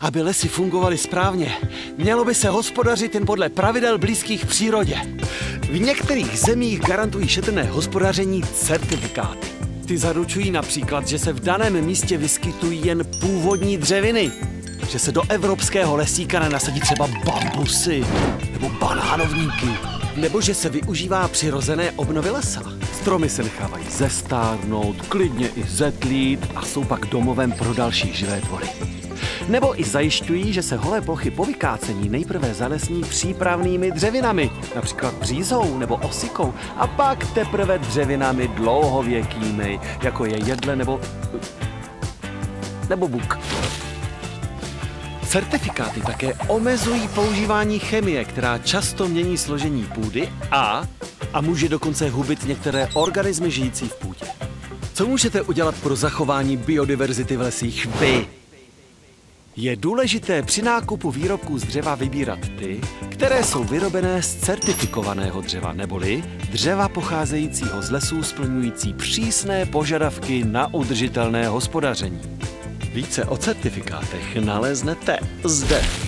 Aby lesy fungovaly správně, mělo by se hospodařit jen podle pravidel blízkých přírodě. V některých zemích garantují šetrné hospodaření certifikáty. Ty zaručují například, že se v daném místě vyskytují jen původní dřeviny, že se do evropského lesíka nenasadí třeba bambusy nebo banánovníky, nebo že se využívá přirozené obnovy lesa. Stromy se nechávají zestárnout, klidně i zetlít a jsou pak domovem pro další živé tvory. Nebo i zajišťují, že se holé plochy po vykácení nejprve zalesní přípravnými dřevinami, například břízou nebo osikou, a pak teprve dřevinami dlouhověkými, jako je jedle nebo... nebo buk. Certifikáty také omezují používání chemie, která často mění složení půdy a, a může dokonce hubit některé organismy žijící v půdě. Co můžete udělat pro zachování biodiverzity v lesích vy? Je důležité při nákupu výrobků z dřeva vybírat ty, které jsou vyrobené z certifikovaného dřeva, neboli dřeva pocházejícího z lesů splňující přísné požadavky na udržitelné hospodaření. Více o certifikátech naleznete zde.